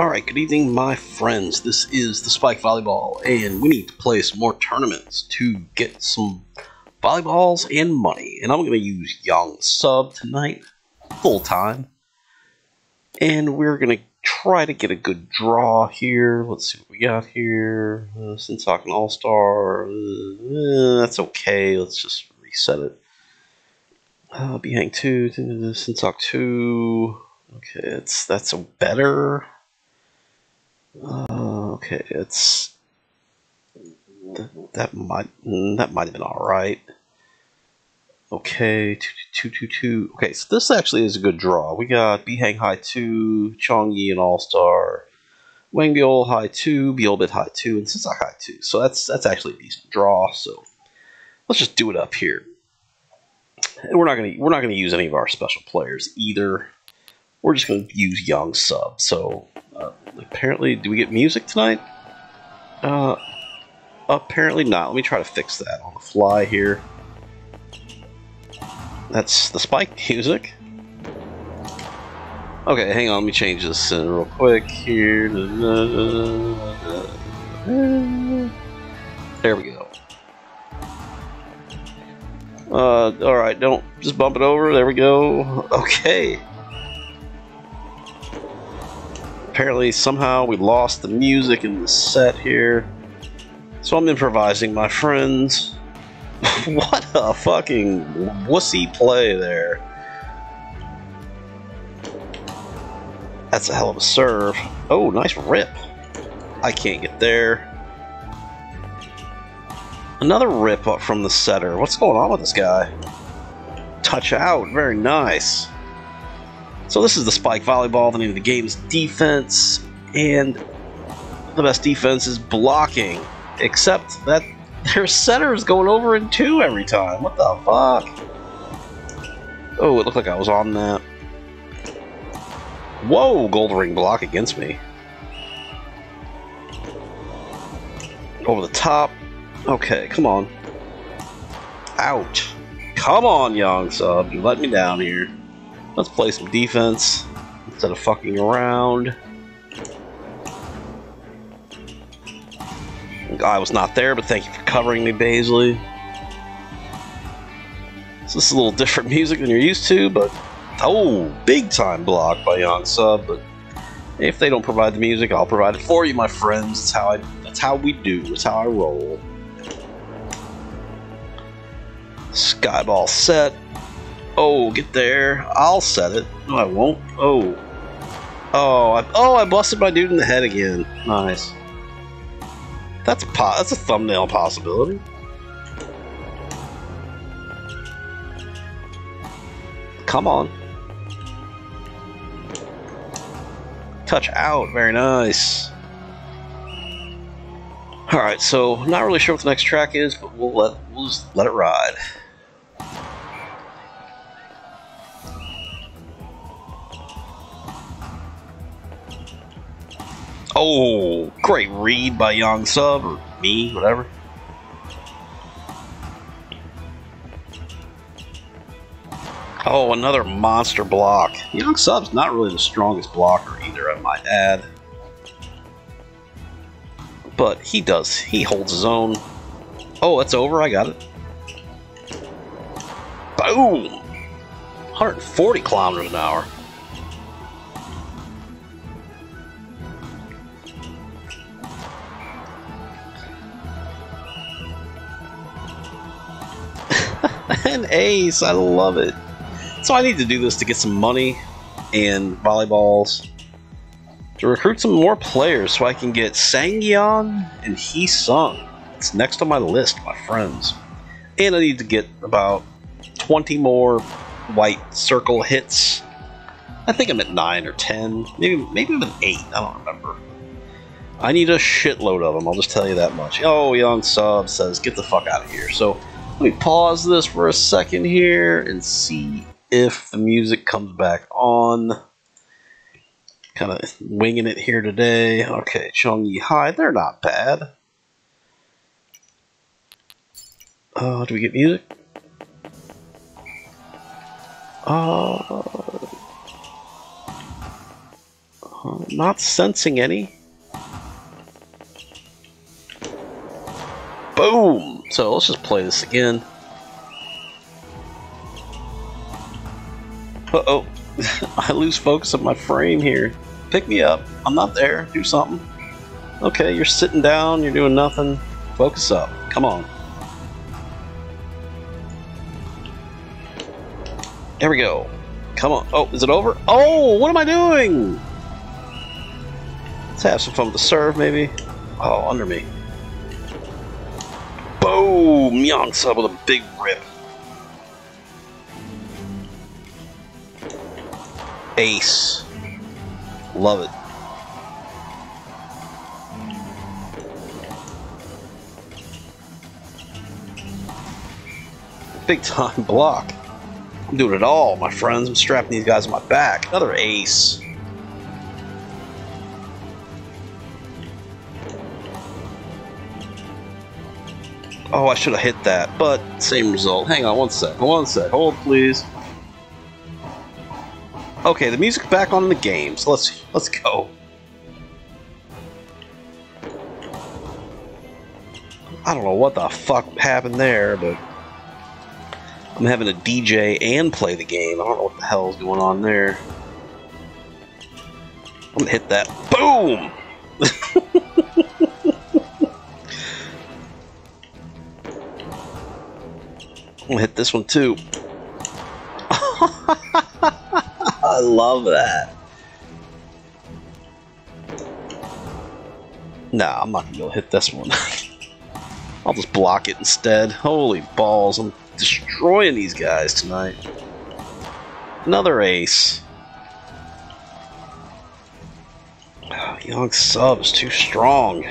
Alright, good evening, my friends. This is the Spike Volleyball, and we need to play some more tournaments to get some volleyballs and money. And I'm going to use Yongsub tonight, full time. And we're going to try to get a good draw here. Let's see what we got here. Uh, Sinsock All Star. Uh, that's okay. Let's just reset it. Uh, Behang 2, Sinsock 2. Okay, it's that's a better. Uh, okay, it's that, that might mm, that might have been all right. Okay, two two two two. Okay, so this actually is a good draw. We got Behang High two, Chong Yi and All Star, Wangbiol High two, Biolbit High two, and Sinsock High two. So that's that's actually a decent draw. So let's just do it up here. And we're not gonna we're not gonna use any of our special players either. We're just gonna use Yongsub. So uh, apparently, do we get music tonight? Uh, apparently not. Let me try to fix that on the fly here. That's the spike music. Okay, hang on. Let me change this in real quick here. There we go. Uh, alright, don't just bump it over. There we go. Okay. Apparently, somehow we lost the music in the set here. So I'm improvising, my friends. what a fucking wussy play there. That's a hell of a serve. Oh, nice rip. I can't get there. Another rip up from the setter. What's going on with this guy? Touch out. Very nice. So this is the spike volleyball. The name of the game is defense. And the best defense is blocking. Except that their setter is going over in two every time. What the fuck? Oh, it looked like I was on that. Whoa, gold ring block against me. Over the top. Okay, come on. Out. Come on, Yongsub. You let me down here. Let's play some defense instead of fucking around. I was not there, but thank you for covering me, Baisley. So this is a little different music than you're used to, but oh, big time block by Yongsub. But if they don't provide the music, I'll provide it for you, my friends. That's how I. That's how we do. That's how I roll. Skyball set. Oh, get there. I'll set it. No, I won't. Oh. Oh, I, oh, I busted my dude in the head again. Nice. That's a that's a thumbnail possibility. Come on. Touch out. Very nice. Alright, so not really sure what the next track is, but we'll let we'll just let it ride. Oh, great read by Yongsub, or me, whatever. Oh, another monster block. Yongsub's not really the strongest blocker either, I might add. But he does. He holds his own. Oh, it's over. I got it. Boom! 140 kilometers an hour. Ace, I love it. So I need to do this to get some money and volleyballs to recruit some more players so I can get Sangyeon and Hee Sung. It's next on my list, my friends. And I need to get about 20 more white circle hits. I think I'm at 9 or 10. Maybe, maybe at 8. I don't remember. I need a shitload of them, I'll just tell you that much. Oh, Yongsub says, get the fuck out of here. So let me pause this for a second here and see if the music comes back on. Kind of winging it here today. Okay, Chongyi High, they're not bad. Uh, do we get music? Uh, Uh, not sensing any. Boom! So let's just play this again. Uh-oh. I lose focus of my frame here. Pick me up. I'm not there. Do something. Okay, you're sitting down. You're doing nothing. Focus up. Come on. There we go. Come on. Oh, is it over? Oh, what am I doing? Let's have some fun with the serve, maybe. Oh, under me. Boom! Yongsub with a big rip. Ace. Love it. Big time block. I'm doing it all, my friends. I'm strapping these guys on my back. Another ace. Oh, I should have hit that, but same result. Hang on one sec. One sec. Hold, please. Okay, the music back on in the game, so let's let's go. I don't know what the fuck happened there, but I'm having a DJ and play the game. I don't know what the hell's going on there. I'm gonna hit that. Boom! I'm gonna hit this one too. I love that. Nah, I'm not gonna go hit this one. I'll just block it instead. Holy balls, I'm destroying these guys tonight. Another ace. Yongsub is too strong.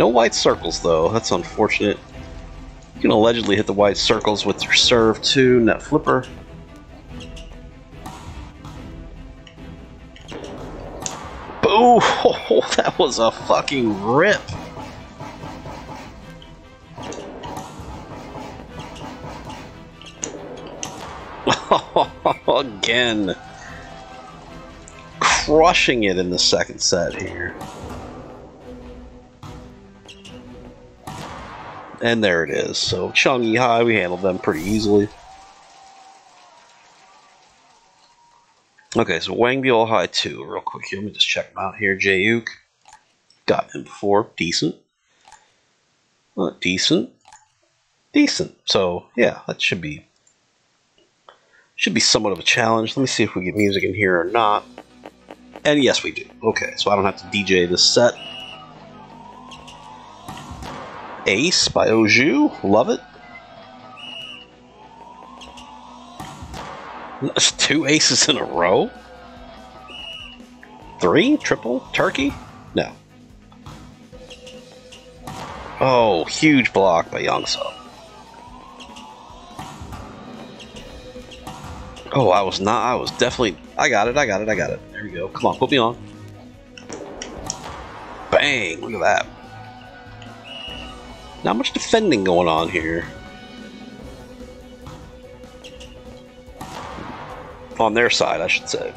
No white circles though, that's unfortunate. You can allegedly hit the white circles with your serve too, net flipper. Boo! Oh, that was a fucking rip. Again. Crushing it in the second set here. And there it is. So Changyi High, we handled them pretty easily. Okay, so Wang Biol High 2, real quick here. Let me just check him out here. Jayuk. Got him before. Decent. Uh, decent. Decent. So, yeah, that should be should be somewhat of a challenge. Let me see if we get music in here or not. And yes, we do. Okay, so I don't have to DJ this set. Ace by Oju. Love it. That's Two aces in a row? Three? Triple? Turkey? No. Oh, huge block by Yongsub. Oh, I was not. I was definitely. I got it. I got it. I got it. There we go. Come on, put me on. Bang! Look at that. Not much defending going on here. On their side, I should say.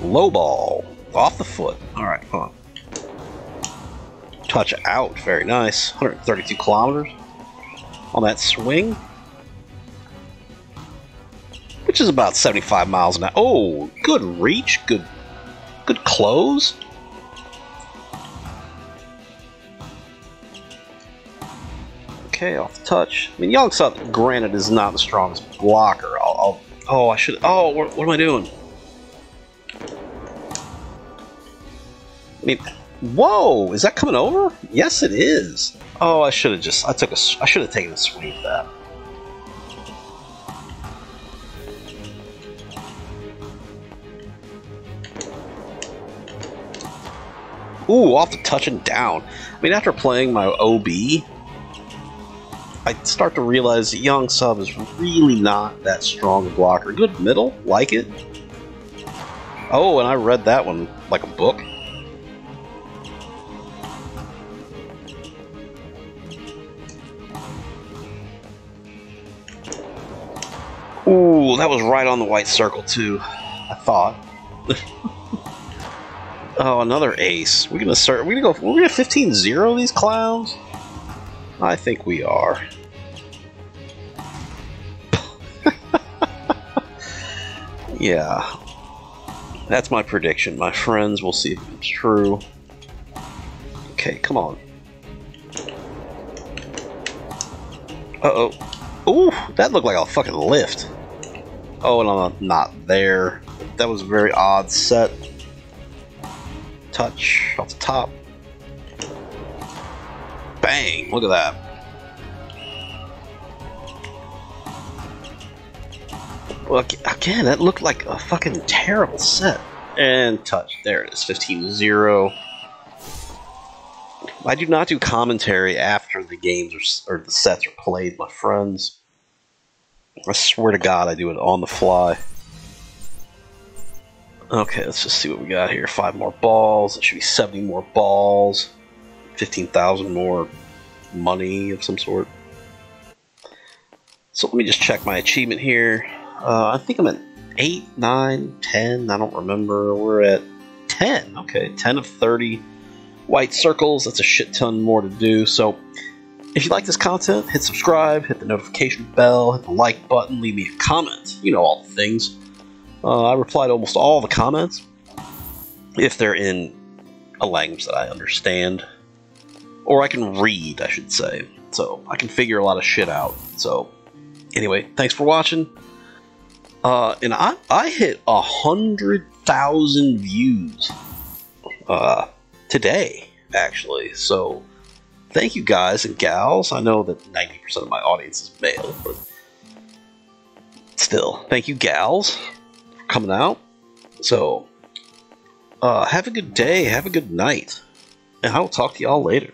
Low ball. Off the foot. Alright, come on. Touch out. Very nice. 132 kilometers on that swing. Which is about 75 miles an hour. Oh, good reach. Good good close. Okay, off touch. I mean, Yongsub, granted, is not the strongest blocker. I'll, I'll oh, I should. Oh, what, what am I doing? I mean, whoa, is that coming over? Yes, it is. Oh, I should have just. I took a. I should have taken a at that. Ooh, off the touch and down. I mean, after playing my OB, I start to realize that Yongsub is really not that strong a blocker. Good middle, like it. Oh, and I read that one like a book. Ooh, that was right on the white circle too, I thought. oh, another ace. We're gonna start. We're gonna go. We're gonna 15-0 these clowns. I think we are. yeah. That's my prediction, my friends. We'll see if it's true. Okay, come on. Uh-oh. Ooh, that looked like a fucking lift. Oh, and I'm not there. That was a very odd set. Touch off the top. Bang! Look at that. Well, again, that looked like a fucking terrible set. And touch. There it is. 15-0. I do not do commentary after the games or, or the sets are played, my friends. I swear to God, I do it on the fly. Okay, let's just see what we got here. Five more balls. It should be 70 more balls. 15,000 more money of some sort. So let me just check my achievement here. Uh, I think I'm at 8, 9, 10. I don't remember. We're at 10. Okay, 10 of 30 white circles. That's a shit ton more to do. So if you like this content, hit subscribe, hit the notification bell, hit the like button, leave me a comment. You know all the things. Uh, I reply to almost all the comments if they're in a language that I understand. Or I can read, I should say. So I can figure a lot of shit out. So anyway, thanks for watching. Uh, and I, I hit a hundred thousand views uh, today, actually. So thank you guys and gals. I know that 90% of my audience is male, but still, thank you gals coming out. So uh, have a good day, have a good night, and I will talk to y'all later.